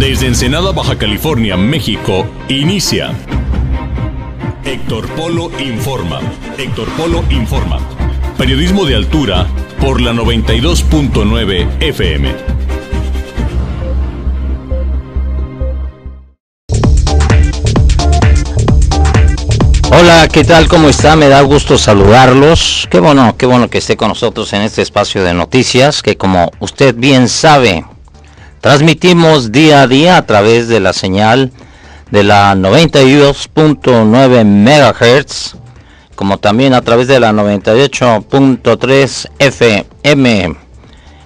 Desde Ensenada, Baja California, México, inicia. Héctor Polo informa. Héctor Polo informa. Periodismo de altura por la 92.9 FM. Hola, ¿qué tal? ¿Cómo está? Me da gusto saludarlos. Qué bueno, qué bueno que esté con nosotros en este espacio de noticias que como usted bien sabe, transmitimos día a día a través de la señal de la 92.9 MHz, como también a través de la 98.3 FM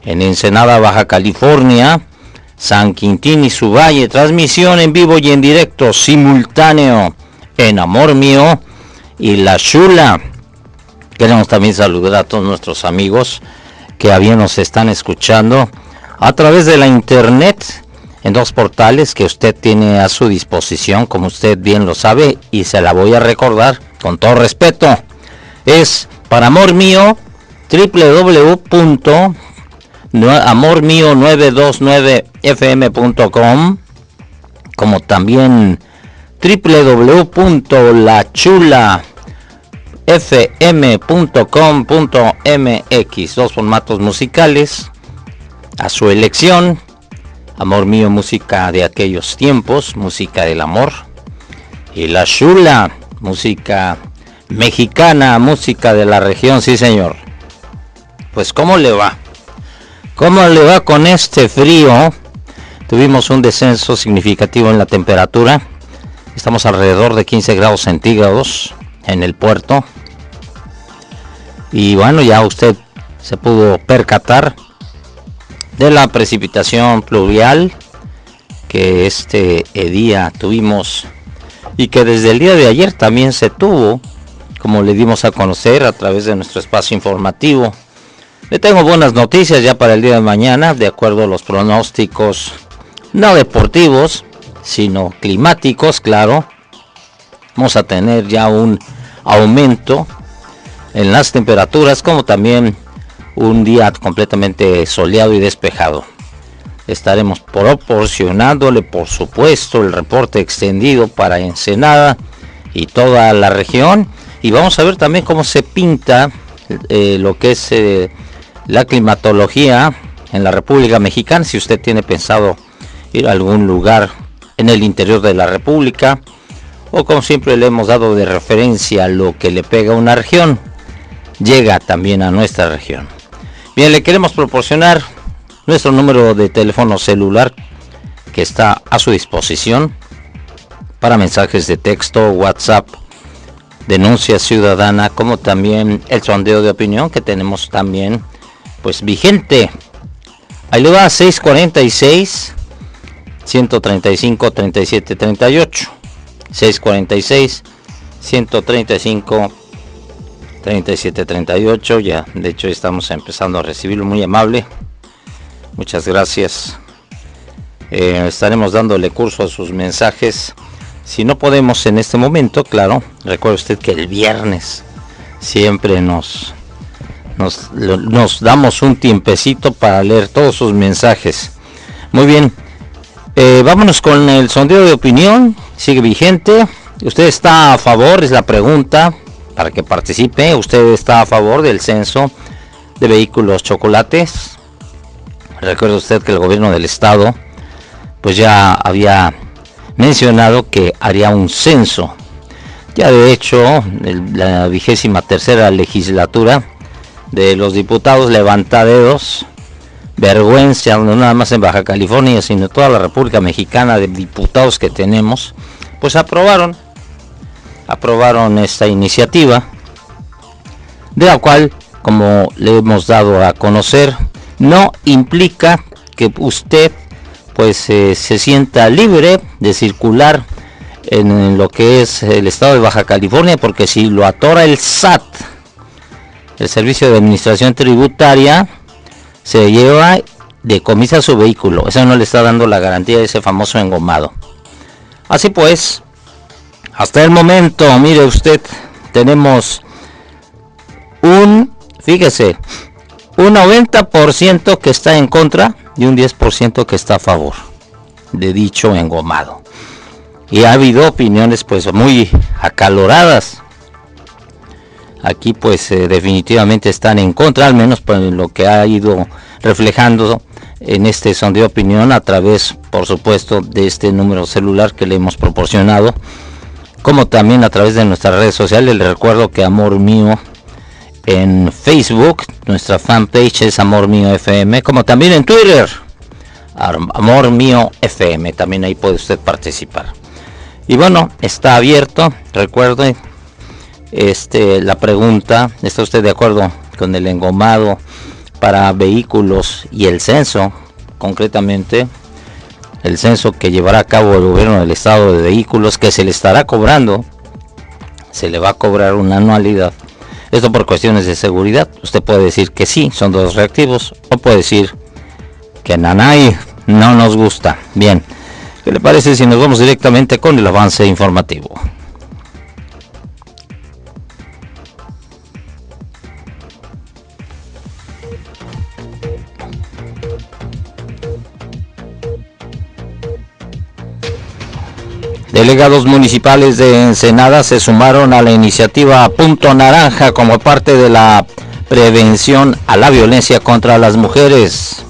en Ensenada, Baja California, San Quintín y su valle, transmisión en vivo y en directo simultáneo en Amor Mío y La Chula. Queremos también saludar a todos nuestros amigos que a bien nos están escuchando a través de la internet en dos portales que usted tiene a su disposición, como usted bien lo sabe, y se la voy a recordar con todo respeto. Es para amor mío www.amormio929fm.com como también www.lachulafm.com.mx dos formatos musicales a su elección Amor mío, música de aquellos tiempos, música del amor. Y la chula, música mexicana, música de la región, sí señor. Pues ¿cómo le va? ¿Cómo le va con este frío? Tuvimos un descenso significativo en la temperatura. Estamos alrededor de 15 grados centígrados en el puerto. Y bueno, ya usted se pudo percatar de la precipitación pluvial que este día tuvimos y que desde el día de ayer también se tuvo, como le dimos a conocer a través de nuestro espacio informativo. Le tengo buenas noticias ya para el día de mañana, de acuerdo a los pronósticos no deportivos, sino climáticos, claro. Vamos a tener ya un aumento en las temperaturas, como también un día completamente soleado y despejado. Estaremos proporcionándole, por supuesto, el reporte extendido para Ensenada y toda la región. Y vamos a ver también cómo se pinta eh, lo que es eh, la climatología en la República Mexicana. Si usted tiene pensado ir a algún lugar en el interior de la República, o como siempre le hemos dado de referencia lo que le pega a una región, llega también a nuestra región. Bien, le queremos proporcionar nuestro número de teléfono celular que está a su disposición para mensajes de texto, WhatsApp, denuncia ciudadana, como también el sondeo de opinión que tenemos también pues vigente. Ahí le va 646 135 37 38 646 135 3738 ya de hecho estamos empezando a recibirlo muy amable. Muchas gracias. Eh, estaremos dándole curso a sus mensajes. Si no podemos en este momento claro recuerde usted que el viernes siempre nos nos, nos damos un tiempecito para leer todos sus mensajes. Muy bien eh, vámonos con el sondeo de opinión sigue vigente. Usted está a favor es la pregunta para que participe. ¿Usted está a favor del censo de vehículos chocolates? Recuerda usted que el gobierno del estado pues ya había mencionado que haría un censo. Ya de hecho, la vigésima tercera legislatura de los diputados levanta dedos, vergüenza, no nada más en Baja California, sino toda la República Mexicana de diputados que tenemos, pues aprobaron aprobaron esta iniciativa, de la cual, como le hemos dado a conocer, no implica que usted pues eh, se sienta libre de circular en lo que es el estado de Baja California, porque si lo atora el SAT, el Servicio de Administración Tributaria, se lleva, decomisa su vehículo. Eso no le está dando la garantía de ese famoso engomado. Así pues, hasta el momento, mire usted, tenemos un, fíjese, un 90% que está en contra y un 10% que está a favor. de dicho engomado. Y ha habido opiniones pues muy acaloradas. Aquí pues eh, definitivamente están en contra, al menos por lo que ha ido reflejando en este sondeo de opinión a través, por supuesto, de este número celular que le hemos proporcionado, como también a través de nuestras redes sociales. Les recuerdo que Amor Mío en Facebook, nuestra fanpage es Amor Mío FM, como también en Twitter, Amor Mío FM, también ahí puede usted participar. Y bueno, está abierto, recuerde, este, la pregunta, ¿está usted de acuerdo con el engomado para vehículos y el censo, concretamente? El censo que llevará a cabo el gobierno del estado de vehículos, que se le estará cobrando, se le va a cobrar una anualidad esto por cuestiones de seguridad. Usted puede decir que sí, son dos reactivos, o puede decir que Nanay no nos gusta. Bien, ¿qué le parece si nos vamos directamente con el avance informativo? Delegados municipales de Ensenada se sumaron a la iniciativa Punto Naranja como parte de la prevención a la violencia contra las mujeres.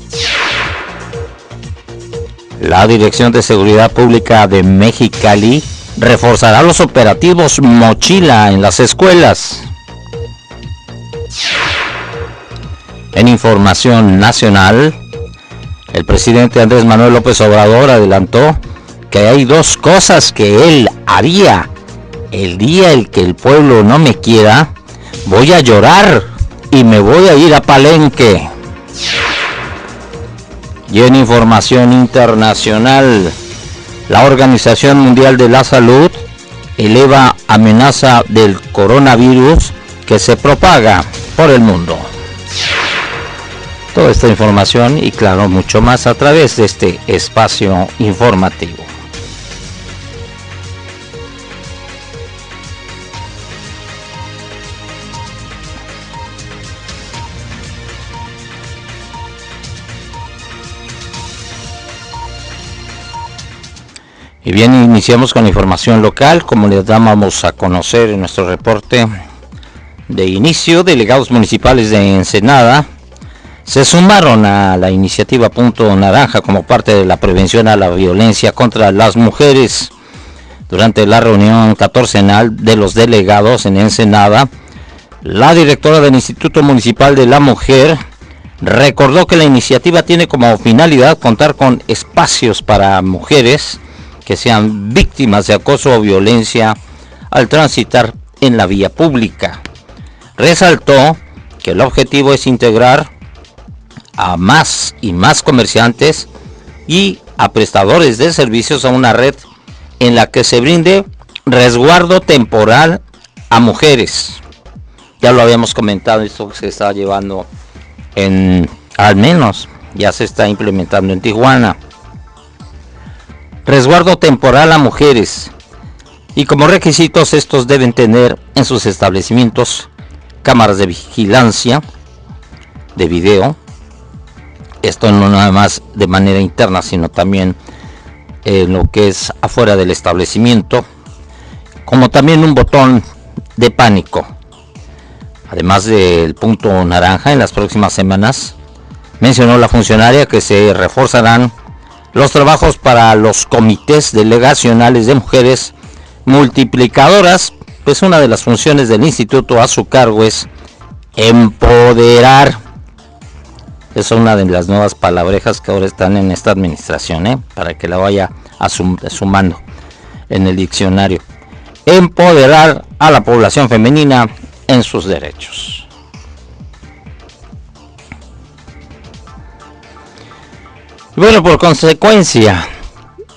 La Dirección de Seguridad Pública de Mexicali reforzará los operativos mochila en las escuelas. En información nacional, el presidente Andrés Manuel López Obrador adelantó que hay dos cosas que él haría. El día el que el pueblo no me quiera, voy a llorar y me voy a ir a Palenque. Y en información internacional, la Organización Mundial de la Salud eleva amenaza del coronavirus que se propaga por el mundo. Toda esta información y claro, mucho más a través de este espacio informativo. Y bien, iniciamos con la información local, como les damos a conocer en nuestro reporte de inicio, delegados municipales de Ensenada se sumaron a la iniciativa Punto Naranja como parte de la prevención a la violencia contra las mujeres. Durante la reunión catorcenal de los delegados en Ensenada, la directora del Instituto Municipal de la Mujer recordó que la iniciativa tiene como finalidad contar con espacios para mujeres que sean víctimas de acoso o violencia al transitar en la vía pública. Resaltó que el objetivo es integrar a más y más comerciantes y a prestadores de servicios a una red en la que se brinde resguardo temporal a mujeres. Ya lo habíamos comentado, esto se está llevando en, al menos, ya se está implementando en Tijuana resguardo temporal a mujeres. Y como requisitos estos deben tener en sus establecimientos cámaras de vigilancia de video. Esto no nada más de manera interna sino también en lo que es afuera del establecimiento como también un botón de pánico. Además del punto naranja en las próximas semanas mencionó la funcionaria que se reforzarán los trabajos para los comités delegacionales de mujeres multiplicadoras, pues una de las funciones del instituto a su cargo es empoderar. Es una de las nuevas palabrejas que ahora están en esta administración, ¿eh? para que la vaya sumando en el diccionario. Empoderar a la población femenina en sus derechos. Bueno, por consecuencia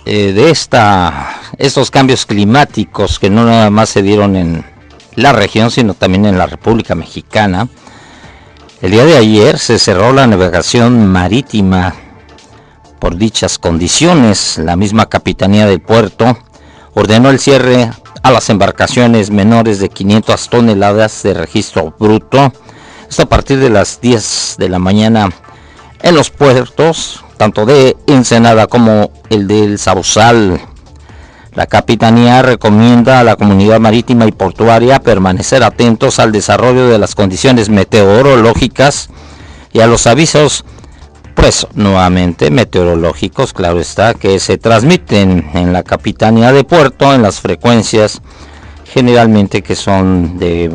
eh, de esta, estos cambios climáticos que no nada más se dieron en la región, sino también en la República Mexicana, el día de ayer se cerró la navegación marítima por dichas condiciones. La misma Capitanía del Puerto ordenó el cierre a las embarcaciones menores de 500 toneladas de registro bruto. Esto a partir de las 10 de la mañana en los puertos, tanto de Ensenada como el del Sausal. La Capitanía recomienda a la comunidad marítima y portuaria permanecer atentos al desarrollo de las condiciones meteorológicas y a los avisos, pues nuevamente meteorológicos, claro está, que se transmiten en la Capitanía de Puerto en las frecuencias generalmente que son de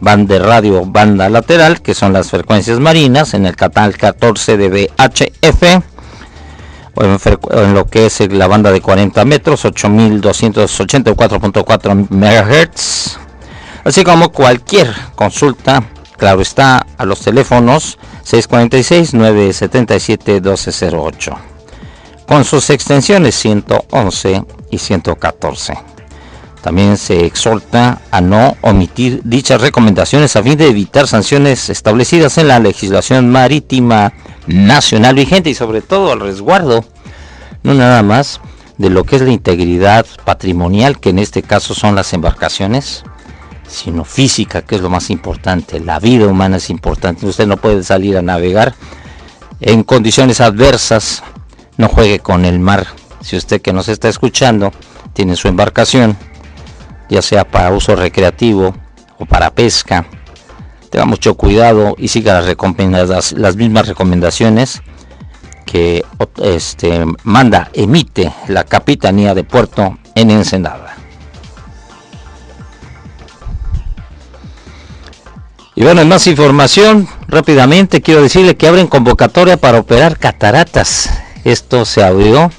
banda de radio banda lateral, que son las frecuencias marinas, en el canal 14 de VHF en, lo que es la banda de 40 metros, 8284.4 MHz, así como cualquier consulta, claro está, a los teléfonos 646-977-1208, con sus extensiones 111 y 114. También se exhorta a no omitir dichas recomendaciones a fin de evitar sanciones establecidas en la legislación marítima nacional vigente y sobre todo al resguardo, no nada más de lo que es la integridad patrimonial, que en este caso son las embarcaciones, sino física, que es lo más importante. La vida humana es importante. Usted no puede salir a navegar en condiciones adversas. No juegue con el mar. Si usted que nos está escuchando tiene su embarcación, ya sea para uso recreativo o para pesca, tenga mucho cuidado y siga las, las mismas recomendaciones que este, manda, emite la Capitanía de Puerto en Ensenada. Y bueno, en más información, rápidamente quiero decirle que abren convocatoria para operar cataratas. Esto se abrió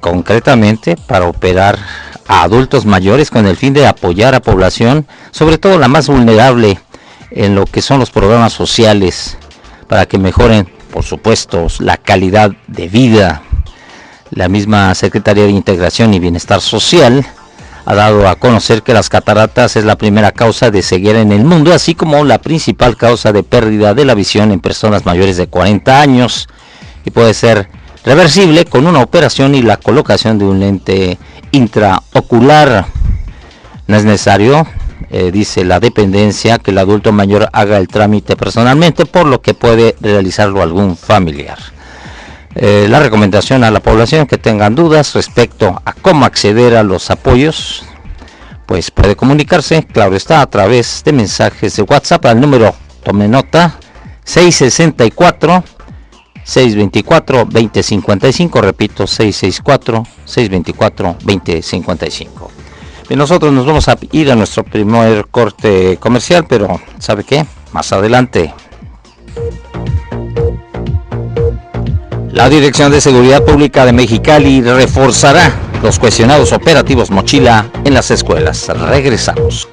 concretamente para operar a adultos mayores con el fin de apoyar a población, sobre todo la más vulnerable, en lo que son los programas sociales, para que mejoren, por supuesto, la calidad de vida. La misma Secretaría de Integración y Bienestar Social ha dado a conocer que las cataratas es la primera causa de ceguera en el mundo, así como la principal causa de pérdida de la visión en personas mayores de 40 años y puede ser reversible con una operación y la colocación de un lente intraocular. No es necesario, eh, dice la dependencia, que el adulto mayor haga el trámite personalmente, por lo que puede realizarlo algún familiar. Eh, la recomendación a la población que tengan dudas respecto a cómo acceder a los apoyos, pues puede comunicarse, claro está, a través de mensajes de WhatsApp al número, tome nota, 664 624 2055, repito, 664 624 2055. Bien, nosotros nos vamos a ir a nuestro primer corte comercial, pero ¿sabe qué? Más adelante. La Dirección de Seguridad Pública de Mexicali reforzará los cuestionados operativos mochila en las escuelas. Regresamos.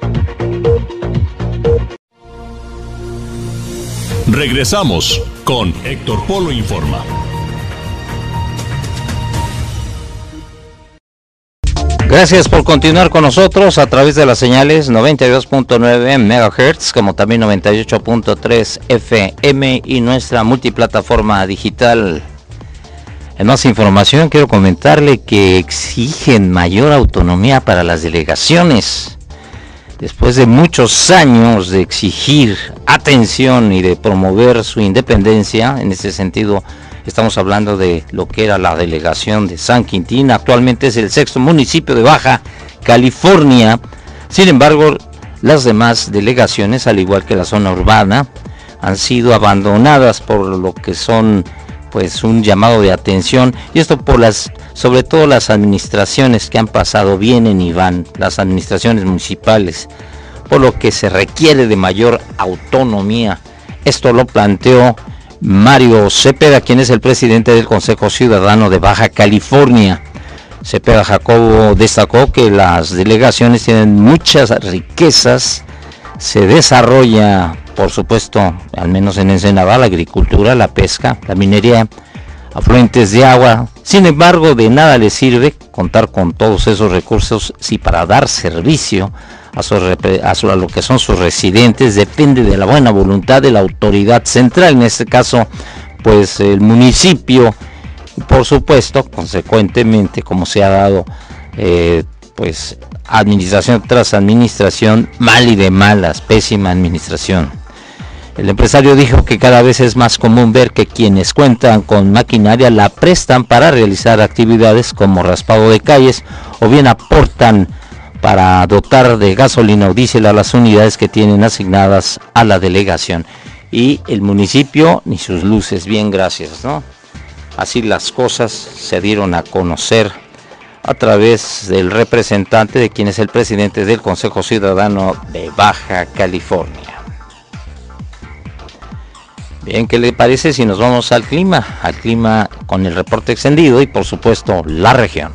Regresamos con Héctor Polo Informa. Gracias por continuar con nosotros a través de las señales 92.9 MHz como también 98.3 FM y nuestra multiplataforma digital. En más información quiero comentarle que exigen mayor autonomía para las delegaciones después de muchos años de exigir atención y de promover su independencia, en ese sentido estamos hablando de lo que era la delegación de San Quintín, actualmente es el sexto municipio de Baja California, sin embargo las demás delegaciones, al igual que la zona urbana, han sido abandonadas por lo que son pues un llamado de atención y esto por las sobre todo las administraciones que han pasado vienen y van las administraciones municipales por lo que se requiere de mayor autonomía. Esto lo planteó Mario Cepeda quien es el presidente del Consejo Ciudadano de Baja California. Cepeda Jacobo destacó que las delegaciones tienen muchas riquezas se desarrolla por supuesto, al menos en Ensenada, la agricultura, la pesca, la minería, afluentes de agua. Sin embargo, de nada le sirve contar con todos esos recursos si para dar servicio a, lo que son sus residentes depende de la buena voluntad de la autoridad central, en este caso, pues el municipio, por supuesto, consecuentemente, como se ha dado, eh, pues administración tras administración, mal y de malas, pésima administración. El empresario dijo que cada vez es más común ver que quienes cuentan con maquinaria la prestan para realizar actividades como raspado de calles o bien aportan para dotar de gasolina o diésel a las unidades que tienen asignadas a la delegación. Y el municipio ni sus luces, bien gracias, ¿no? Así las cosas se dieron a conocer a través del representante de quien es el presidente del Consejo Ciudadano de Baja California. Bien, ¿qué le parece si nos vamos al clima? Al clima con el reporte extendido y por supuesto la región.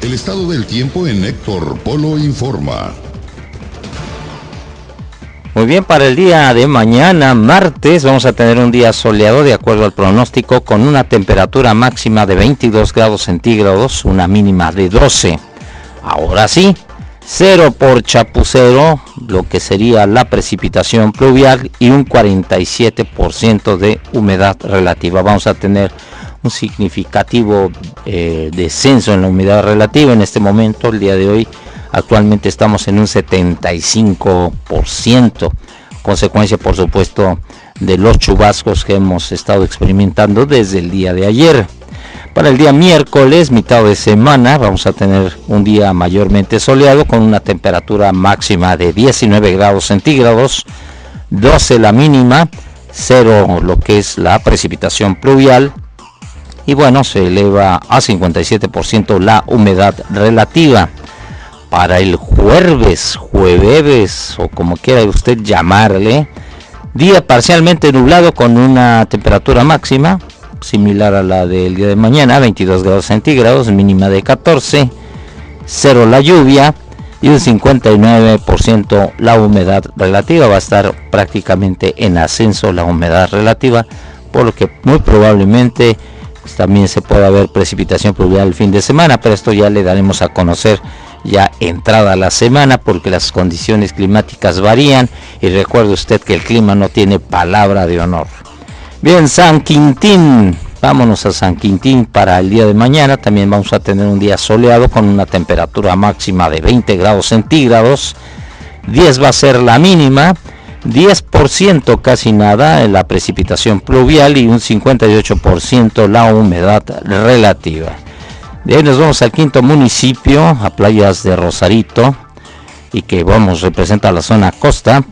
El estado del tiempo en Héctor Polo informa. Muy bien, para el día de mañana, martes, vamos a tener un día soleado de acuerdo al pronóstico con una temperatura máxima de 22 grados centígrados, una mínima de 12. Ahora sí, cero por chapucero, lo que sería la precipitación pluvial y un 47% de humedad relativa. Vamos a tener un significativo eh, descenso en la humedad relativa en este momento, el día de hoy. Actualmente estamos en un 75%, consecuencia por supuesto de los chubascos que hemos estado experimentando desde el día de ayer. Para el día miércoles, mitad de semana, vamos a tener un día mayormente soleado con una temperatura máxima de 19 grados centígrados, 12 la mínima, 0 lo que es la precipitación pluvial y bueno, se eleva a 57% la humedad relativa. Para el jueves, jueves o como quiera usted llamarle, día parcialmente nublado con una temperatura máxima similar a la del día de mañana, 22 grados centígrados, mínima de 14, cero la lluvia y un 59% la humedad relativa. Va a estar prácticamente en ascenso la humedad relativa, por lo que muy probablemente también se pueda ver precipitación pluvial el fin de semana, pero esto ya le daremos a conocer ya entrada la semana porque las condiciones climáticas varían y recuerde usted que el clima no tiene palabra de honor. Bien, San Quintín. Vámonos a San Quintín para el día de mañana. También vamos a tener un día soleado con una temperatura máxima de 20 grados centígrados. 10 va a ser la mínima. 10% casi nada en la precipitación pluvial y un 58% la humedad relativa. De ahí nos vamos al quinto municipio, a playas de Rosarito, y que vamos, representa la zona costa.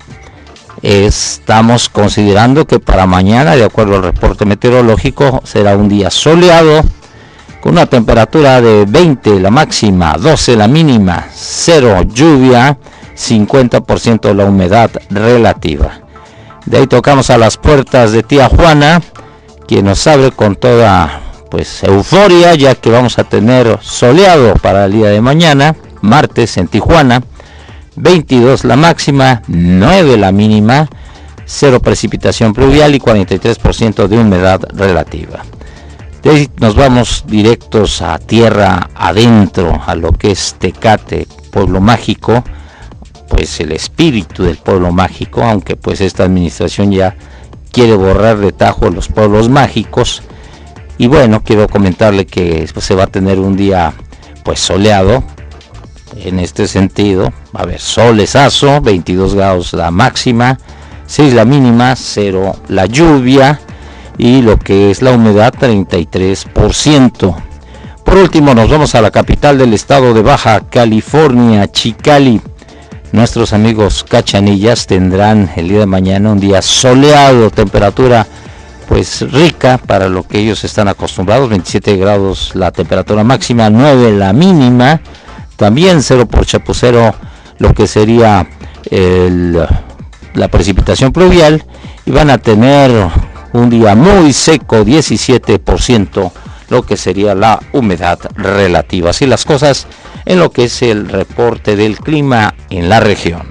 Estamos considerando que para mañana, de acuerdo al reporte meteorológico, será un día soleado con una temperatura de 20 la máxima, 12 la mínima, 0 lluvia, 50% la humedad relativa. De ahí tocamos a las puertas de Tía Juana, quien nos abre con toda pues euforia, ya que vamos a tener soleado para el día de mañana, martes en Tijuana 22 la máxima, 9 la mínima, 0 precipitación pluvial y 43% de humedad relativa. Nos vamos directos a tierra adentro, a lo que es Tecate, pueblo mágico, pues el espíritu del pueblo mágico, aunque pues esta administración ya quiere borrar de tajo los pueblos mágicos. Y bueno, quiero comentarle que se va a tener un día pues soleado, en este sentido. A haber solezazo, 22 grados la máxima, 6 la mínima, 0 la lluvia y lo que es la humedad 33%. Por último nos vamos a la capital del estado de Baja California, Chicali. Nuestros amigos cachanillas tendrán el día de mañana un día soleado, temperatura pues rica para lo que ellos están acostumbrados, 27 grados la temperatura máxima, 9 la mínima, también cero por chapucero lo que sería la precipitación pluvial y van a tener un día muy seco 17% lo que sería la humedad relativa. Así las cosas en lo que es el reporte del clima en la región.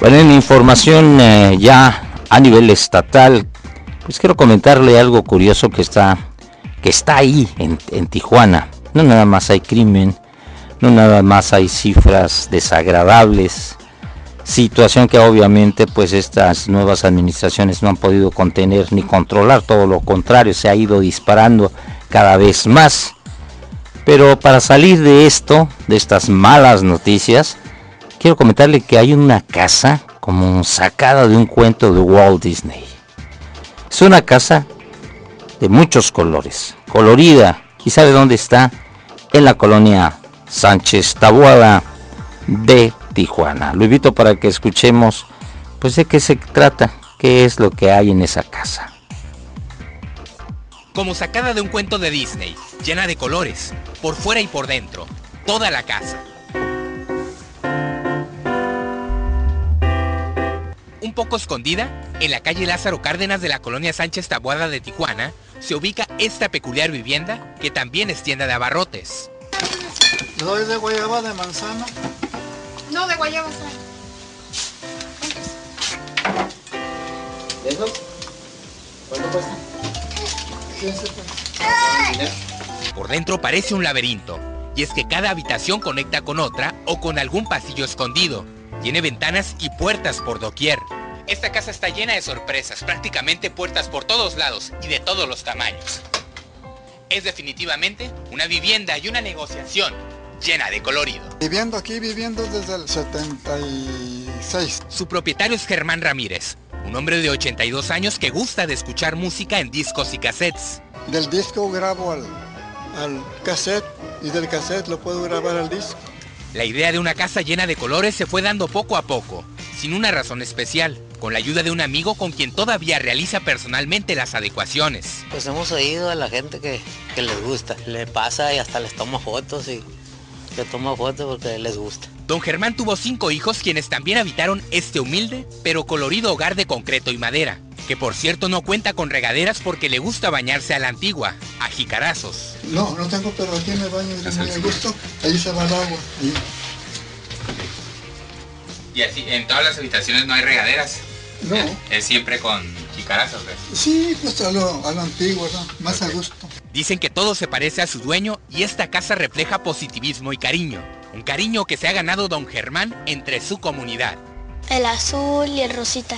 Bueno en información eh, ya a nivel estatal pues quiero comentarle algo curioso que está, que está ahí en, Tijuana. No nada más hay crimen, no nada más hay cifras desagradables, situación que obviamente pues estas nuevas administraciones no han podido contener ni controlar, todo lo contrario, se ha ido disparando cada vez más. Pero para salir de esto, de estas malas noticias, quiero comentarle que hay una casa como sacada de un cuento de Walt Disney. Es una casa de muchos colores, colorida. ¿Y sabe dónde está? En la colonia Sánchez Tabuada de Tijuana. Lo invito para que escuchemos pues de qué se trata, qué es lo que hay en esa casa. Como sacada de un cuento de Disney, llena de colores, por fuera y por dentro, toda la casa. Un poco escondida, en la calle Lázaro Cárdenas de la colonia Sánchez Tabuada de Tijuana, se ubica esta peculiar vivienda que también es tienda de abarrotes. ¿Le doy de guayaba de manzana? No, de guayaba ¿Eso? ¿Cuánto cuesta? Por dentro parece un laberinto, y es que cada habitación conecta con otra o con algún pasillo escondido. Tiene ventanas y puertas por doquier. Esta casa está llena de sorpresas, prácticamente puertas por todos lados y de todos los tamaños. Es definitivamente una vivienda y una negociación llena de colorido. Viviendo aquí, viviendo desde el 76. Su propietario es Germán Ramírez, un hombre de 82 años que gusta de escuchar música en discos y cassettes. Del disco grabo al, al cassette y del cassette lo puedo grabar al disco. La idea de una casa llena de colores se fue dando poco a poco, sin una razón especial, con la ayuda de un amigo con quien todavía realiza personalmente las adecuaciones. Pues hemos oído a la gente que, les gusta, le pasa y hasta les toma fotos y le toma fotos porque les gusta. Don Germán tuvo cinco hijos quienes también habitaron este humilde pero colorido hogar de concreto y madera, que por cierto no cuenta con regaderas porque le gusta bañarse a la antigua, a jicarazos. No, no tengo, pero aquí me baño y a gusto. Ahí se va el agua. ahí. Y así, en todas las habitaciones no hay regaderas. No. Es siempre con jicarazos. Sí, pues a lo, a lo antiguo, ¿no? Más a gusto. Dicen que todo se parece a su dueño y esta casa refleja positivismo y cariño. Un cariño que se ha ganado don Germán entre su comunidad. El azul y el rosita.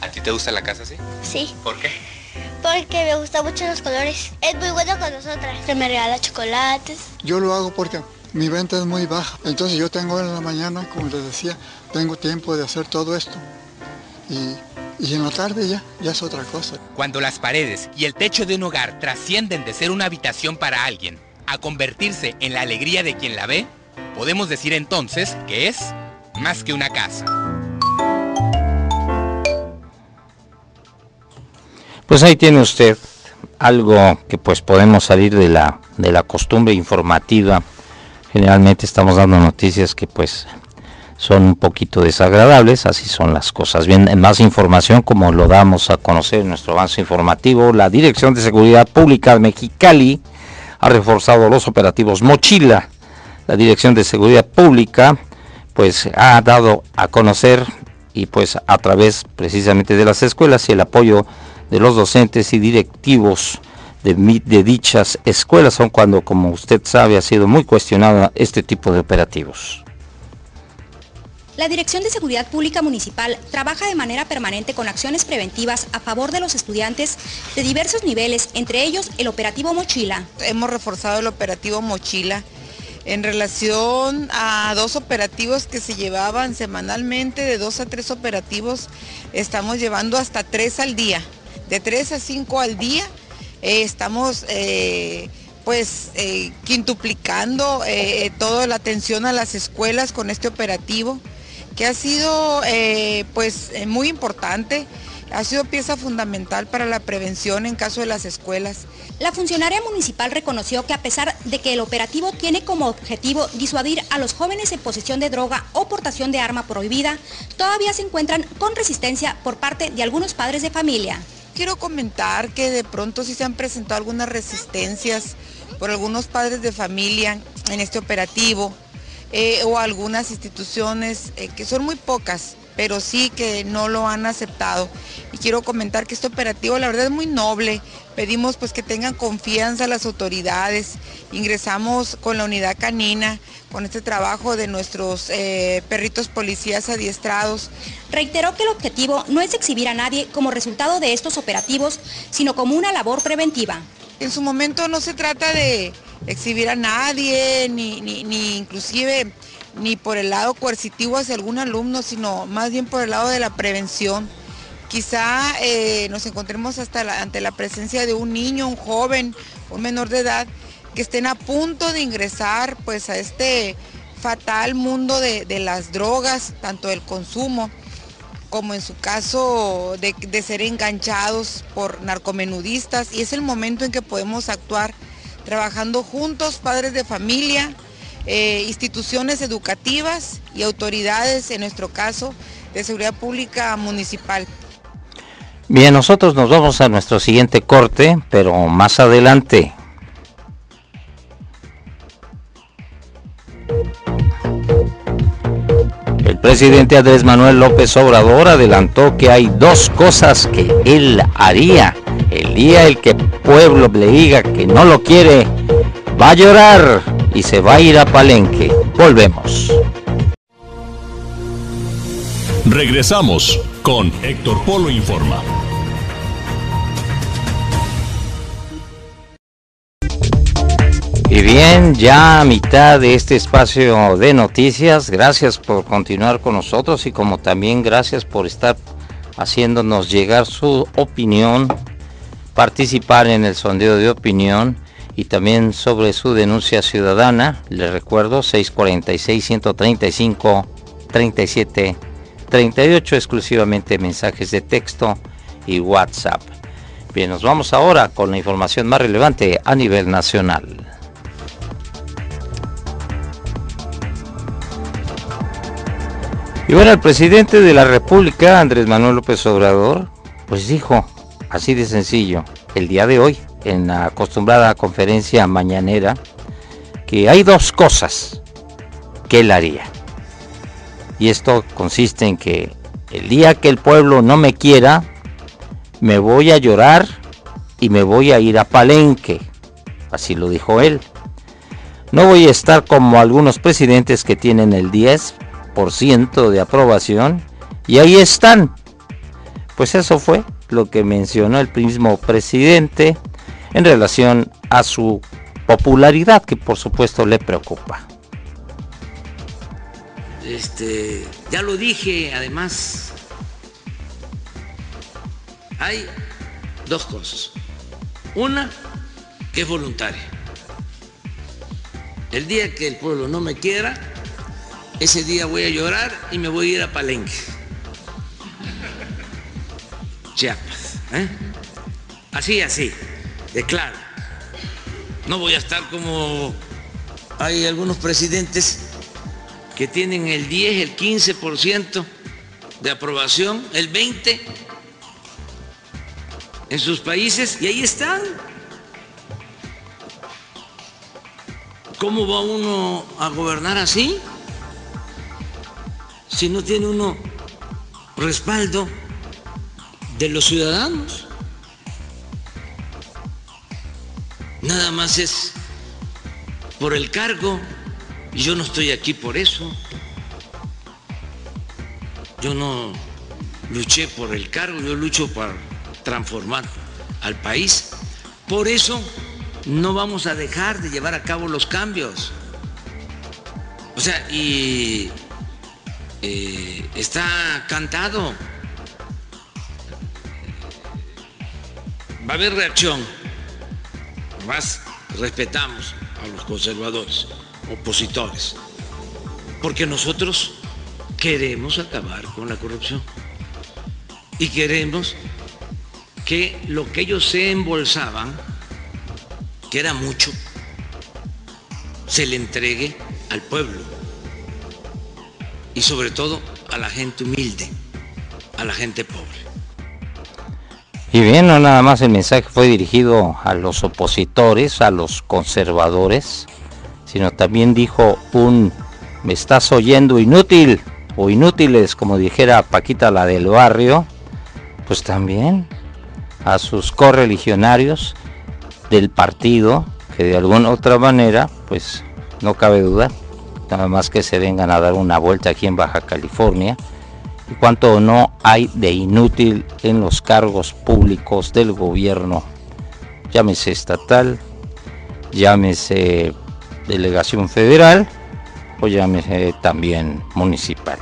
¿A ti te gusta la casa así? Sí, ¿Por qué? porque me gustan mucho los colores. Es muy bueno con nosotras. Se me regala chocolates. Yo lo hago porque mi venta es muy baja. Entonces yo tengo en la mañana, como les decía, tengo tiempo de hacer todo esto. Y, y en la tarde ya, ya es otra cosa. Cuando las paredes y el techo de un hogar trascienden de ser una habitación para alguien a convertirse en la alegría de quien la ve, podemos decir entonces que es más que una casa. Pues ahí tiene usted algo que pues podemos salir de la de la costumbre informativa. Generalmente estamos dando noticias que pues son un poquito desagradables, así son las cosas. Bien, en más información como lo damos a conocer en nuestro avance informativo, la Dirección de Seguridad Pública de Mexicali ha reforzado los operativos Mochila. La Dirección de Seguridad Pública pues ha dado a conocer y pues a través precisamente de las escuelas y el apoyo de los docentes y directivos de, de dichas escuelas son cuando, como usted sabe, ha sido muy cuestionada este tipo de operativos. La Dirección de Seguridad Pública Municipal trabaja de manera permanente con acciones preventivas a favor de los estudiantes de diversos niveles, entre ellos el operativo Mochila. hemos reforzado el operativo Mochila en relación a dos operativos que se llevaban semanalmente, de dos a tres operativos, estamos llevando hasta tres al día, de tres a cinco al día, eh, estamos eh, pues eh, quintuplicando toda la atención a las escuelas con este operativo, que ha sido eh, pues eh, muy importante, ha sido pieza fundamental para la prevención en caso de las escuelas. La funcionaria municipal reconoció que a pesar de que el operativo tiene como objetivo disuadir a los jóvenes en posesión de droga o portación de arma prohibida, todavía se encuentran con resistencia por parte de algunos padres de familia. Quiero comentar que de pronto sí se han presentado algunas resistencias por algunos padres de familia en este operativo eh, o algunas instituciones eh, que son muy pocas, pero sí que no lo han aceptado. Y quiero comentar que este operativo la verdad es muy noble. Pedimos pues que tengan confianza las autoridades. Ingresamos con la unidad canina, con este trabajo de nuestros eh, perritos policías adiestrados. Reiteró que el objetivo no es exhibir a nadie como resultado de estos operativos, sino como una labor preventiva. En su momento no se trata de exhibir a nadie, ni, ni, inclusive ni por el lado coercitivo hacia algún alumno, sino más bien por el lado de la prevención. Quizá eh, nos encontremos hasta ante la presencia de un niño, un joven, un menor de edad, que estén a punto de ingresar pues a este fatal mundo de, las drogas, tanto el consumo como en su caso de, ser enganchados por narcomenudistas y es el momento en que podemos actuar trabajando juntos, padres de familia, eh, instituciones educativas y autoridades, en nuestro caso, de seguridad pública municipal. Bien, nosotros nos vamos a nuestro siguiente corte, pero más adelante. El presidente Andrés Manuel López Obrador adelantó que hay dos cosas que él haría. El día el que pueblo le diga que no lo quiere, va a llorar y se va a ir a Palenque. Volvemos. Regresamos con Héctor Polo Informa. Y bien, ya a mitad de este espacio de noticias, gracias por continuar con nosotros y como también gracias por estar haciéndonos llegar su opinión, participar en el sondeo de opinión y también sobre su denuncia ciudadana. Les recuerdo 646 135 37 38 exclusivamente mensajes de texto y WhatsApp. Bien, nos vamos ahora con la información más relevante a nivel nacional. Y bueno, el presidente de la República, Andrés Manuel López Obrador, pues dijo, así de sencillo, el día de hoy, en la acostumbrada conferencia mañanera, que hay dos cosas que él haría. Y esto consiste en que el día que el pueblo no me quiera, me voy a llorar y me voy a ir a Palenque. Así lo dijo él. No voy a estar como algunos presidentes que tienen el 10 de aprobación y ahí están. Pues eso fue lo que mencionó el mismo presidente en relación a su popularidad que por supuesto le preocupa. Este, ya lo dije, además, hay dos cosas. Una, que es voluntaria. El día que el pueblo no me quiera, ese día voy a llorar y me voy a ir a Palenque. Chiapas. ¿eh? Así, así, de claro. No voy a estar como hay algunos presidentes que tienen el 10, el 15% de aprobación, el 20% en sus países y ahí están. ¿Cómo va uno a gobernar así? si no tiene uno respaldo de los ciudadanos. Nada más es por el cargo y yo no estoy aquí por eso. Yo no luché por el cargo, yo lucho para transformar al país. Por eso no vamos a dejar de llevar a cabo los cambios. O sea, y eh, está cantado. Va a haber reacción. Más respetamos a los conservadores, opositores, porque nosotros queremos acabar con la corrupción y queremos que lo que ellos se embolsaban, que era mucho, se le entregue al pueblo y sobre todo a la gente humilde, a la gente pobre. Y bien, no nada más el mensaje fue dirigido a los opositores, a los conservadores, sino también dijo un me estás oyendo inútil o inútiles, como dijera Paquita la del barrio, pues también a sus correligionarios del partido, que de alguna otra manera, pues no cabe duda, nada más que se vengan a dar una vuelta aquí en Baja California, y cuánto no hay de inútil en los cargos públicos del gobierno llámese estatal, llámese delegación federal o llámese también municipal.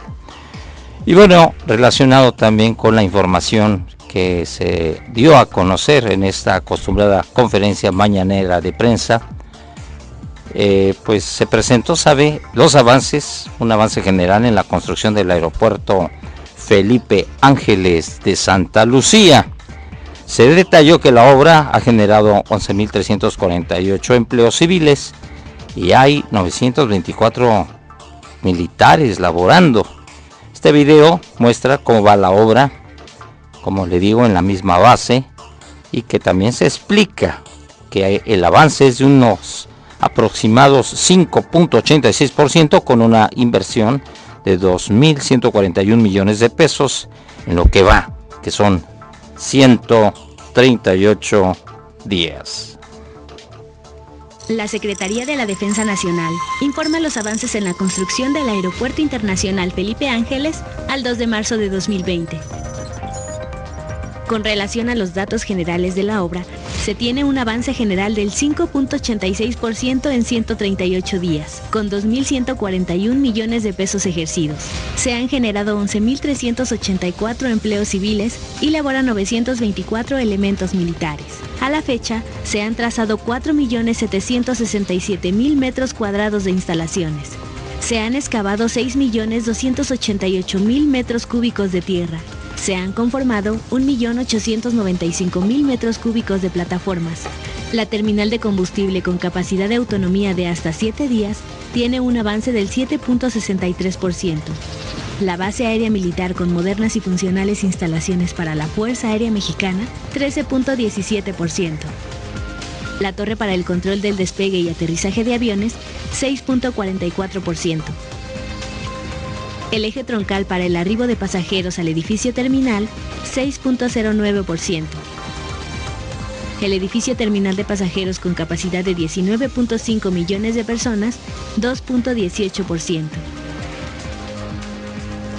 Y bueno, relacionado también con la información que se dio a conocer en esta acostumbrada conferencia mañanera de prensa, eh, pues se presentó, sabe, los avances, un avance general en la construcción del aeropuerto Felipe Ángeles de Santa Lucía. Se detalló que la obra ha generado 11.348 empleos civiles y hay 924 militares laborando. Este video muestra cómo va la obra, como le digo, en la misma base y que también se explica que el avance es de unos aproximados 5.86% con una inversión de 2.141 millones de pesos en lo que va, que son 138 días. La Secretaría de la Defensa Nacional informa los avances en la construcción del Aeropuerto Internacional Felipe Ángeles al 2 de marzo de 2020. Con relación a los datos generales de la obra, se tiene un avance general del 5.86% en 138 días, con 2.141 millones de pesos ejercidos. Se han generado 11.384 empleos civiles y laboran 924 elementos militares. A la fecha, se han trazado 4.767.000 metros cuadrados de instalaciones. Se han excavado 6.288.000 metros cúbicos de tierra se han conformado 1.895.000 metros cúbicos de plataformas. La terminal de combustible con capacidad de autonomía de hasta 7 días tiene un avance del 7.63%. La base aérea militar con modernas y funcionales instalaciones para la Fuerza Aérea Mexicana, 13.17%. La torre para el control del despegue y aterrizaje de aviones, 6.44%. El eje troncal para el arribo de pasajeros al edificio terminal, 6.09%. El edificio terminal de pasajeros con capacidad de 19.5 millones de personas, 2.18%.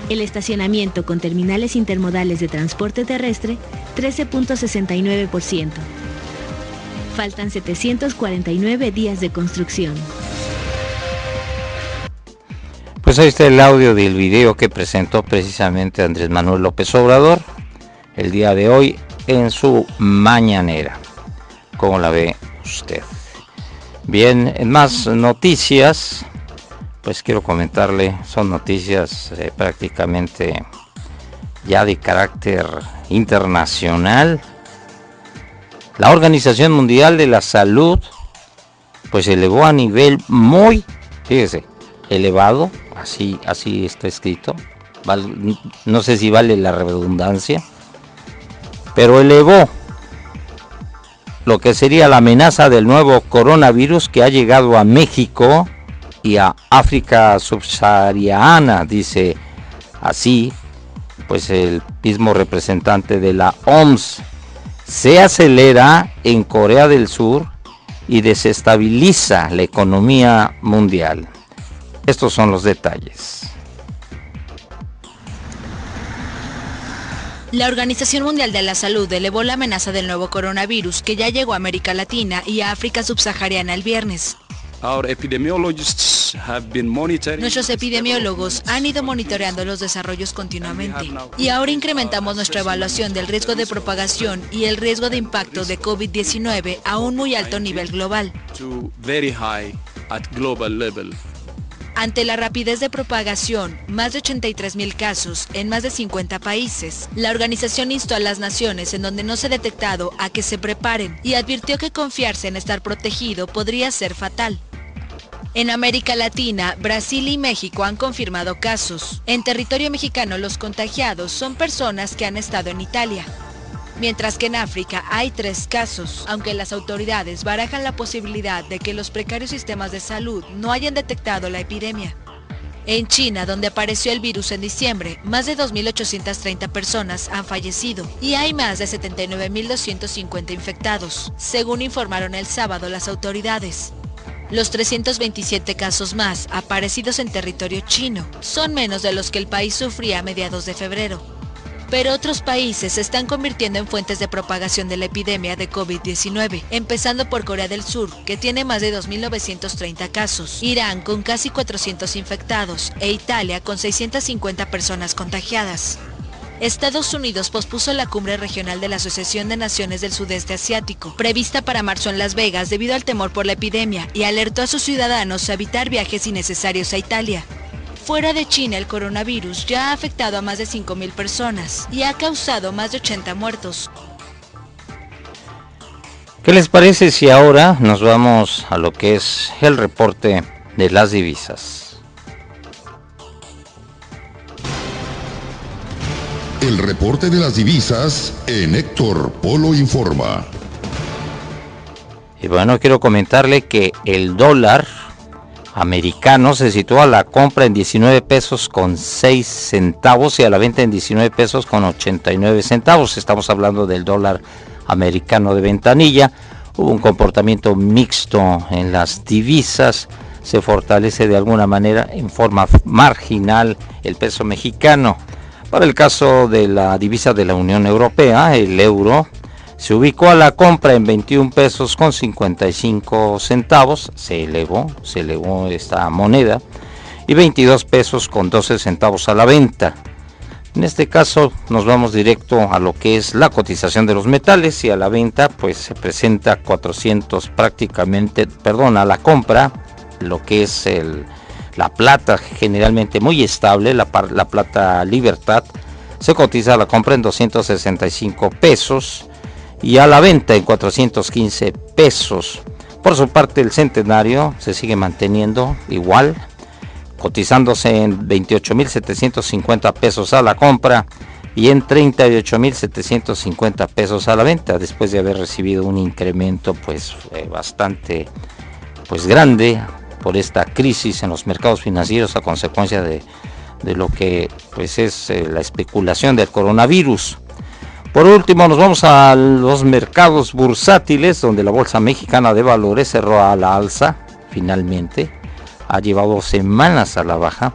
El estacionamiento con terminales intermodales de transporte terrestre, 13.69%. Faltan 749 días de construcción. Pues ahí está el audio del video que presentó precisamente Andrés Manuel López Obrador el día de hoy en su mañanera. ¿Cómo la ve usted? Bien, en más noticias, pues quiero comentarle, son noticias eh, prácticamente ya de carácter internacional. La Organización Mundial de la Salud pues elevó a nivel muy, fíjese, elevado así, así está escrito. no sé si vale la redundancia, pero elevó lo que sería la amenaza del nuevo coronavirus que ha llegado a México y a África subsahariana, dice así, pues el mismo representante de la OMS, se acelera en Corea del Sur y desestabiliza la economía mundial. Estos son los detalles. La Organización Mundial de la Salud elevó la amenaza del nuevo coronavirus que ya llegó a América Latina y a África subsahariana el viernes. Nuestros epidemiólogos han ido monitoreando los desarrollos continuamente y ahora incrementamos nuestra evaluación del riesgo de propagación y el riesgo de impacto de COVID-19 a un muy alto nivel global. Ante la rapidez de propagación, más de 83 mil casos en más de 50 países, la organización instó a las naciones en donde no se ha detectado a que se preparen y advirtió que confiarse en estar protegido podría ser fatal. En América Latina, Brasil y México han confirmado casos. En territorio mexicano los contagiados son personas que han estado en Italia mientras que en África hay tres casos, aunque las autoridades barajan la posibilidad de que los precarios sistemas de salud no hayan detectado la epidemia. En China, donde apareció el virus en diciembre, más de 2.830 personas han fallecido y hay más de 79.250 infectados, según informaron el sábado las autoridades. Los 327 casos más aparecidos en territorio chino son menos de los que el país sufría a mediados de febrero. Pero otros países se están convirtiendo en fuentes de propagación de la epidemia de COVID-19, empezando por Corea del Sur, que tiene más de 2.930 casos, Irán con casi 400 infectados e Italia con 650 personas contagiadas. Estados Unidos pospuso la cumbre regional de la Asociación de Naciones del Sudeste Asiático, prevista para marzo en Las Vegas debido al temor por la epidemia, y alertó a sus ciudadanos a evitar viajes innecesarios a Italia. Fuera de China, el coronavirus ya ha afectado a más de 5.000 personas y ha causado más de 80 muertos. ¿Qué les parece si ahora nos vamos a lo que es el reporte de las divisas? El reporte de las divisas en Héctor Polo Informa. Y bueno, quiero comentarle que el dólar americano se sitúa a la compra en 19 pesos con 6 centavos y a la venta en 19 pesos con 89 centavos. Estamos hablando del dólar americano de ventanilla. Hubo un comportamiento mixto en las divisas. Se fortalece de alguna manera en forma marginal el peso mexicano. Para el caso de la divisa de la Unión Europea, el euro se ubicó a la compra en 21 pesos con 55 centavos, se elevó, se elevó esta moneda, y 22 pesos con 12 centavos a la venta. En este caso nos vamos directo a lo que es la cotización de los metales y a la venta pues se presenta 400 prácticamente, perdón, a la compra, lo que es el la plata generalmente muy estable, la, plata Libertad, se cotiza a la compra en 265 pesos y a la venta en 415 pesos. Por su parte el centenario se sigue manteniendo igual, cotizándose en 28.750 pesos a la compra y en 38.750 pesos a la venta después de haber recibido un incremento pues eh, bastante pues grande por esta crisis en los mercados financieros a consecuencia de, lo que pues es eh, la especulación del coronavirus. Por último, nos vamos a los mercados bursátiles, donde la Bolsa Mexicana de Valores cerró a la alza, finalmente. Ha llevado semanas a la baja,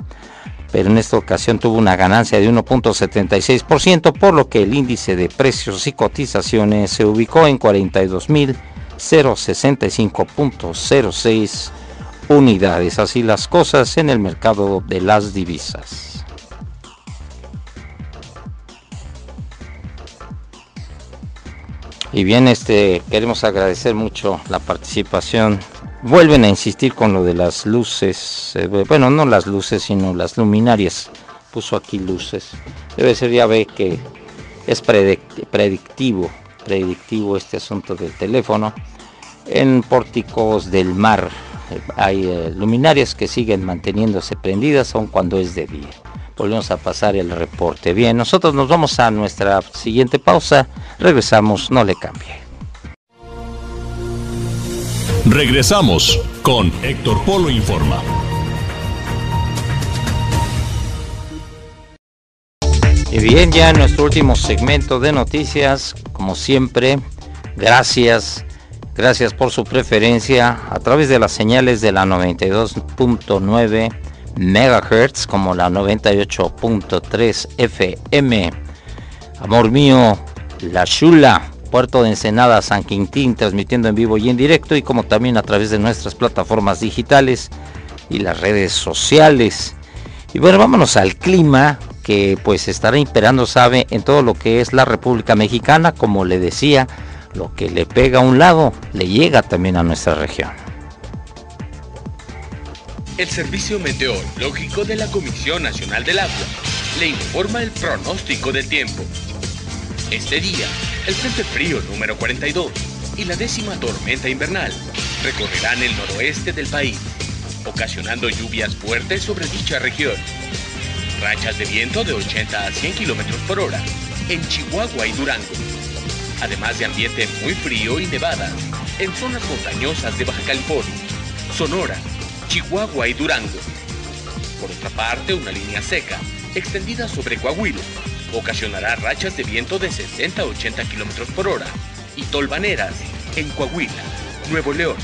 pero en esta ocasión tuvo una ganancia de 1.76%, por lo que el índice de precios y cotizaciones se ubicó en 42.065.06 unidades. Así las cosas en el mercado de las divisas. Y bien, este queremos agradecer mucho la participación. Vuelven a insistir con lo de las luces, eh, bueno, no las luces, sino las luminarias. Puso aquí luces. Debe ser ya ve que es predictivo, predictivo este asunto del teléfono en pórticos del mar hay eh, luminarias que siguen manteniéndose prendidas aun cuando es de día. Volvemos a pasar el reporte. Bien, nosotros nos vamos a nuestra siguiente pausa. Regresamos, no le cambie. Regresamos con Héctor Polo Informa. Y bien, ya en nuestro último segmento de noticias, como siempre, gracias Gracias por su preferencia a través de las señales de la 92.9 MHz como la 98.3 FM. Amor mío, La Chula, Puerto de Ensenada, San Quintín, transmitiendo en vivo y en directo y como también a través de nuestras plataformas digitales y las redes sociales. Y bueno, vámonos al clima que pues estará imperando, sabe, en todo lo que es la República Mexicana, como le decía, lo que le pega a un lado le llega también a nuestra región. El Servicio Meteorológico de la Comisión Nacional del Agua le informa el pronóstico del tiempo. Este día, el Frente Frío número 42 y la décima tormenta invernal recorrerán el noroeste del país, ocasionando lluvias fuertes sobre dicha región. Rachas de viento de 80 a 100 km por hora en Chihuahua y Durango además de ambiente muy frío y nevadas en zonas montañosas de Baja California, Sonora, Chihuahua y Durango. Por otra parte, una línea seca, extendida sobre Coahuila, ocasionará rachas de viento de 60 a 80 km por hora y tolvaneras en Coahuila, Nuevo León,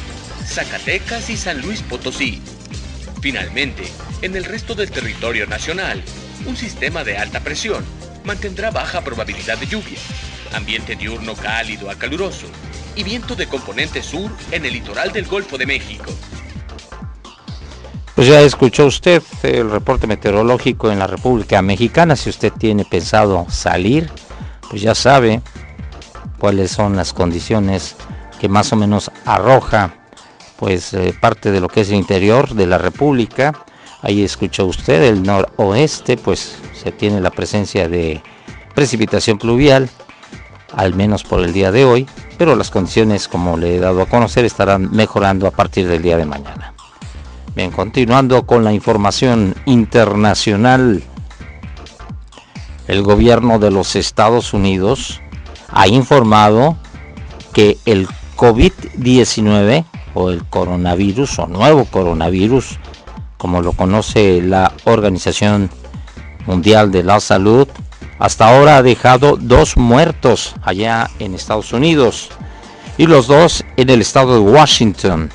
Zacatecas y San Luis Potosí. Finalmente, en el resto del territorio nacional, un sistema de alta presión mantendrá baja probabilidad de lluvia, ambiente diurno cálido a caluroso y viento de componente sur en el litoral del Golfo de México. Pues ya escuchó usted el reporte meteorológico en la República Mexicana. Si usted tiene pensado salir, pues ya sabe cuáles son las condiciones que más o menos arroja pues eh, parte de lo que es el interior de la República. Ahí escuchó usted el noroeste, pues se tiene la presencia de precipitación pluvial, al menos por el día de hoy, pero las condiciones, como le he dado a conocer, estarán mejorando a partir del día de mañana. Bien, continuando con la información internacional, el gobierno de los Estados Unidos ha informado que el COVID-19 o el coronavirus o nuevo coronavirus, como lo conoce la Organización Mundial de la Salud, hasta ahora ha dejado dos muertos allá en Estados Unidos y los dos en el estado de Washington,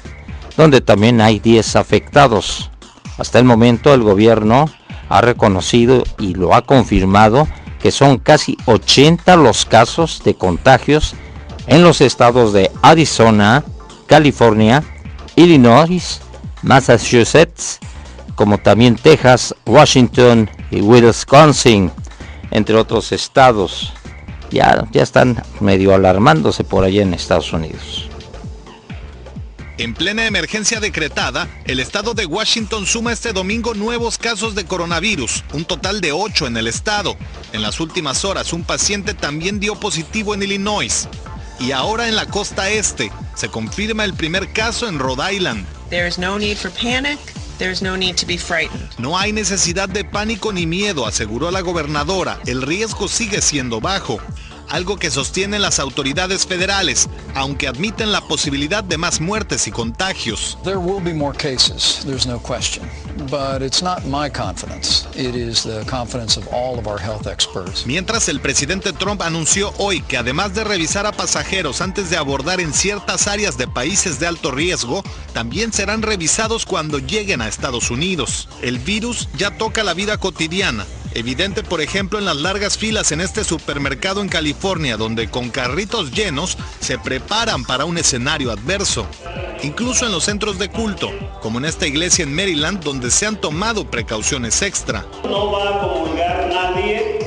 donde también hay 10 afectados. Hasta el momento el gobierno ha reconocido y lo ha confirmado que son casi 80 los casos de contagios en los estados de Arizona, California, Illinois, Massachusetts, como también Texas, Washington y Wisconsin, entre otros estados. Ya, ya están medio alarmándose por allá en Estados Unidos. En plena emergencia decretada, el estado de Washington suma este domingo nuevos casos de coronavirus, un total de 8 en el estado. En las últimas horas, un paciente también dio positivo en Illinois. Y ahora en la costa este, se confirma el primer caso en Rhode Island. No hay necesidad de pánico ni miedo, aseguró la gobernadora. El riesgo sigue siendo bajo algo que sostienen las autoridades federales, aunque admiten la posibilidad de más muertes y contagios. There will be more cases, there's no question, but it's not my confidence. It is the confidence of all of our health experts. Mientras el presidente Trump anunció hoy que además de revisar a pasajeros antes de abordar en ciertas áreas de países de alto riesgo, también serán revisados cuando lleguen a Estados Unidos. El virus ya toca la vida cotidiana Evidente, por ejemplo, en las largas filas en este supermercado en California, donde con carritos llenos se preparan para un escenario adverso. Incluso en los centros de culto, como en esta iglesia en Maryland, donde se han tomado precauciones extra. No va a comulgar nadie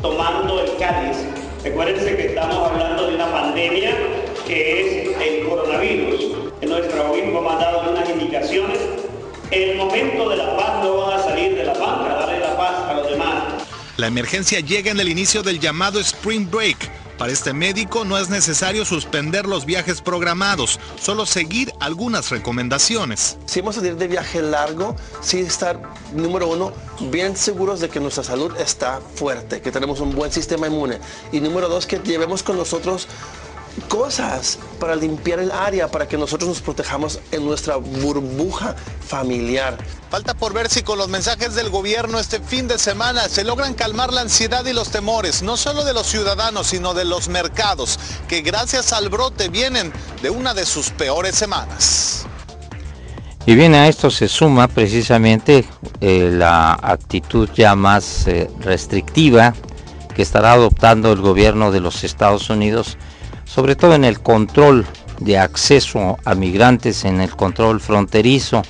tomando el cáliz. Recuérdense que estamos hablando de una pandemia que es el coronavirus. En nuestro obispo ha mandado unas indicaciones. El momento de la La emergencia llega en el inicio del llamado Spring Break. Para este médico no es necesario suspender los viajes programados, solo seguir algunas recomendaciones. Si vamos a salir de viaje largo, sí estar, número uno, bien seguros de que nuestra salud está fuerte, que tenemos un buen sistema inmune. Y número dos, que llevemos con nosotros cosas para limpiar el área, para que nosotros nos protejamos en nuestra burbuja familiar. Falta por ver si con los mensajes del gobierno este fin de semana se logran calmar la ansiedad y los temores, no solo de los ciudadanos, sino de los mercados, que gracias al brote vienen de una de sus peores semanas. Y bien, a esto se suma precisamente eh, la actitud ya más eh, restrictiva que estará adoptando el gobierno de los Estados Unidos sobre todo en el control de acceso a migrantes, en el control fronterizo,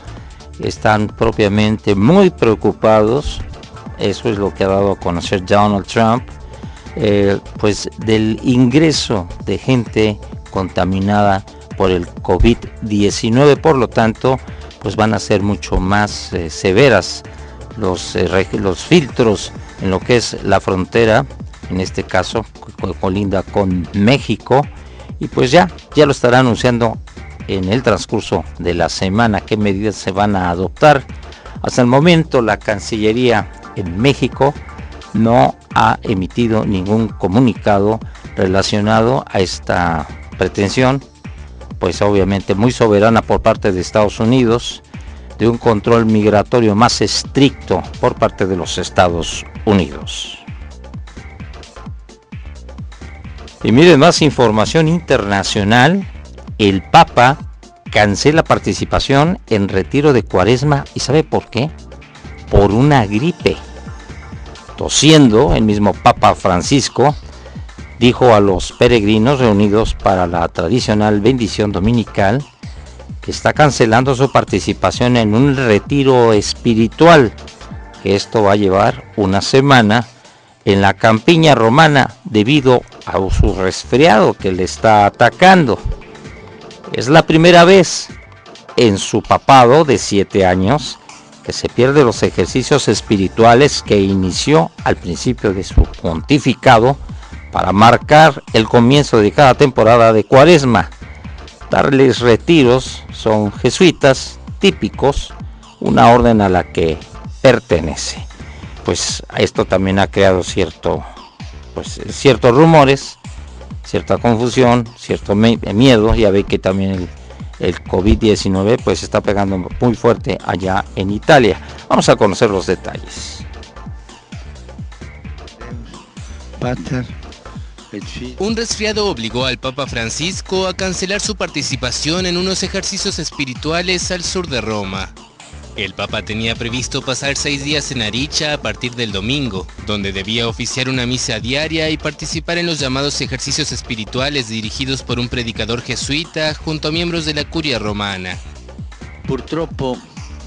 están propiamente muy preocupados, eso es lo que ha dado a conocer Donald Trump, eh, pues del ingreso de gente contaminada por el COVID-19, por lo tanto, pues van a ser mucho más eh, severas los, eh, los filtros en lo que es la frontera en este caso colinda con México y pues ya, ya lo estará anunciando en el transcurso de la semana qué medidas se van a adoptar. Hasta el momento la Cancillería en México no ha emitido ningún comunicado relacionado a esta pretensión, pues obviamente muy soberana por parte de Estados Unidos, de un control migratorio más estricto por parte de los Estados Unidos. Y miren, más información internacional. El Papa cancela participación en retiro de cuaresma. ¿Y sabe por qué? Por una gripe. tosiendo, el mismo Papa Francisco dijo a los peregrinos reunidos para la tradicional bendición dominical que está cancelando su participación en un retiro espiritual, que esto va a llevar una semana en la campiña romana debido a su resfriado que le está atacando. Es la primera vez en su papado de siete años que se pierde los ejercicios espirituales que inició al principio de su pontificado para marcar el comienzo de cada temporada de cuaresma. Darles retiros son jesuitas típicos, una orden a la que pertenece. Pues esto también ha creado cierto, pues, ciertos rumores, cierta confusión, cierto miedo. Ya ve que también el el COVID-19 pues está pegando muy fuerte allá en Italia. Vamos a conocer los detalles. Un resfriado obligó al Papa Francisco a cancelar su participación en unos ejercicios espirituales al sur de Roma. El Papa tenía previsto pasar seis días en Aricha a partir del domingo, donde debía oficiar una misa diaria y participar en los llamados ejercicios espirituales dirigidos por un predicador jesuita junto a miembros de la curia romana. Purtroppo.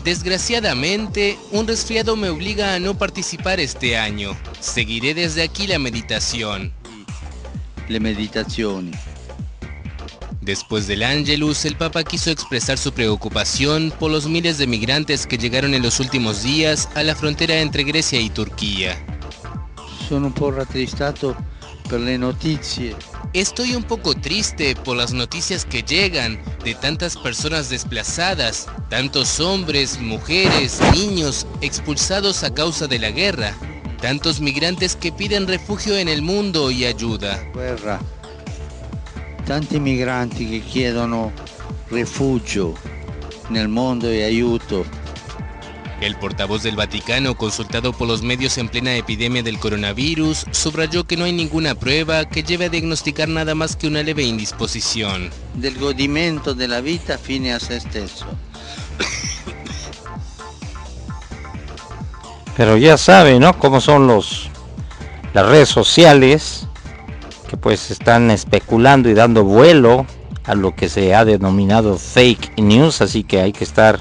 Desgraciadamente, un resfriado me obliga a no participar este año. Seguiré desde aquí la meditación. Le meditazioni. Después del Angelus, el Papa quiso expresar su preocupación por los miles de migrantes que llegaron en los últimos días a la frontera entre Grecia y Turquía. Sono un po' rattristato per le notizie. Estoy un poco triste por las noticias que llegan de tantas personas desplazadas, tantos hombres, mujeres, niños expulsados a causa de la guerra, tantos migrantes que piden refugio en el mundo y ayuda. Guerra tanti migranti che chiedono refugio nel mondo e aiuto. El portavoz del Vaticano, consultado por los medios en plena epidemia del coronavirus, subrayó que no hay ninguna prueba que lleve a diagnosticar nada más que una leve indisposición. Del godimento della vita fine a se stesso. Pero ya sabe, ¿no? Cómo son los las redes sociales que pues están especulando y dando vuelo a lo que se ha denominado fake news, así que hay que estar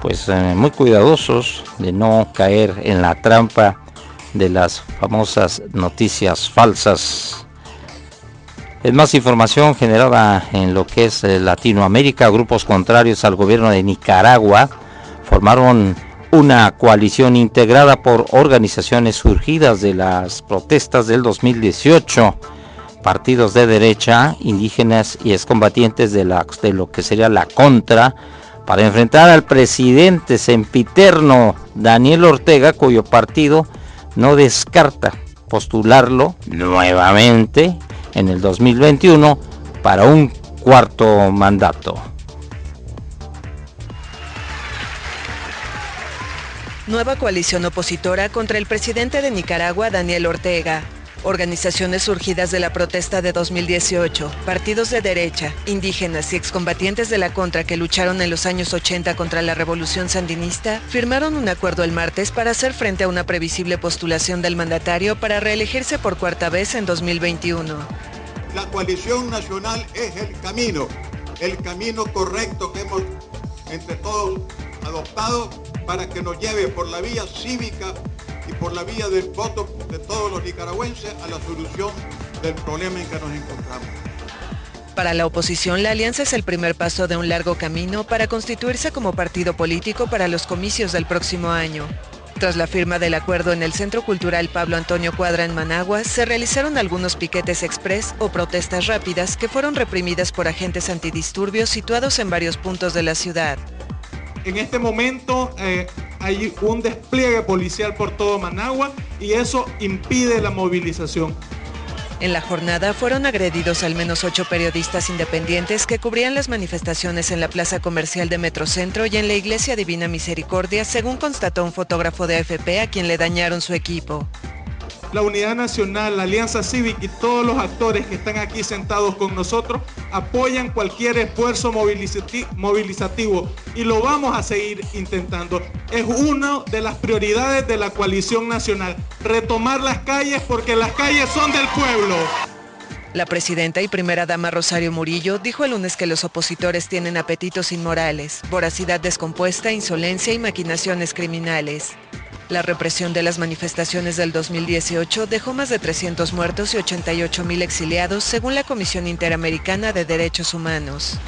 pues eh, muy cuidadosos de no caer en la trampa de las famosas noticias falsas. Es más información generada en lo que es eh, Latinoamérica. Grupos contrarios al gobierno de Nicaragua formaron una coalición integrada por organizaciones surgidas de las protestas del 2018, partidos de derecha, indígenas y excombatientes de, lo que sería la contra, para enfrentar al presidente sempiterno Daniel Ortega, cuyo partido no descarta postularlo nuevamente en el 2021 para un cuarto mandato. Nueva coalición opositora contra el presidente de Nicaragua, Daniel Ortega. Organizaciones surgidas de la protesta de 2018, partidos de derecha, indígenas y excombatientes de la contra que lucharon en los años 80 contra la revolución sandinista, firmaron un acuerdo el martes para hacer frente a una previsible postulación del mandatario para reelegirse por cuarta vez en 2021. La coalición nacional es el camino, el camino correcto que hemos entre todos adoptado para que nos lleve por la vía cívica y por la vía del voto de todos los nicaragüenses a la solución del problema en que nos encontramos. Para la oposición, la alianza es el primer paso de un largo camino para constituirse como partido político para los comicios del próximo año. Tras la firma del acuerdo en el Centro Cultural Pablo Antonio Cuadra en Managua, se realizaron algunos piquetes express o protestas rápidas que fueron reprimidas por agentes antidisturbios situados en varios puntos de la ciudad. En este momento eh, hay un despliegue policial por todo Managua y eso impide la movilización. En la jornada fueron agredidos al menos ocho periodistas independientes que cubrían las manifestaciones en la plaza comercial de Metrocentro y en la Iglesia Divina Misericordia, según constató un fotógrafo de AFP a quien le dañaron su equipo. La Unidad Nacional, la Alianza Cívica y todos los actores que están aquí sentados con nosotros apoyan cualquier esfuerzo movilizativo y lo vamos a seguir intentando. Es una de las prioridades de la coalición nacional, retomar las calles porque las calles son del pueblo. La presidenta y primera dama Rosario Murillo dijo el lunes que los opositores tienen apetitos inmorales, voracidad descompuesta, insolencia y maquinaciones criminales. La represión de las manifestaciones del 2018 dejó más de 300 muertos y 88 mil exiliados, según la Comisión Interamericana de Derechos Humanos.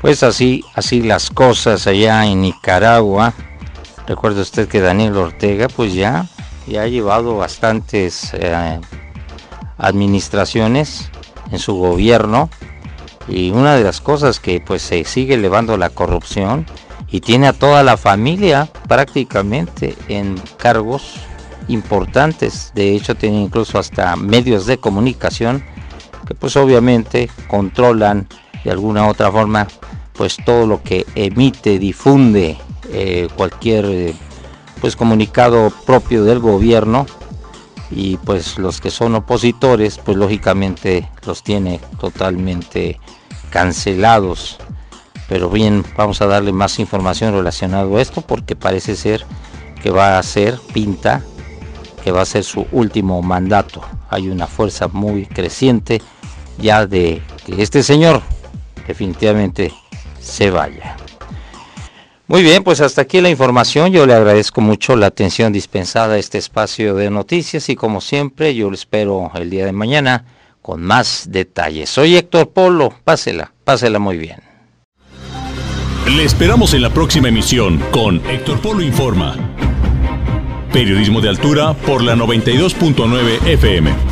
Pues así, así las cosas allá en Nicaragua. Recuerda usted que Daniel Ortega, pues ya, ya ha llevado bastantes eh, administraciones en su gobierno y una de las cosas que pues se sigue elevando la corrupción y tiene a toda la familia prácticamente en cargos importantes. De hecho, tiene incluso hasta medios de comunicación que pues obviamente controlan de alguna u otra forma pues todo lo que emite, difunde eh, cualquier eh, pues comunicado propio del gobierno y pues los que son opositores pues lógicamente los tiene totalmente cancelados pero bien, vamos a darle más información relacionado a esto porque parece ser que va a ser, pinta, que va a ser su último mandato. Hay una fuerza muy creciente ya de que este señor definitivamente se vaya. Muy bien, pues hasta aquí la información. Yo le agradezco mucho la atención dispensada a este espacio de noticias y como siempre yo lo espero el día de mañana con más detalles. Soy Héctor Polo, pásela, pásela muy bien. Le esperamos en la próxima emisión con Héctor Polo Informa. Periodismo de altura por la 92.9 FM.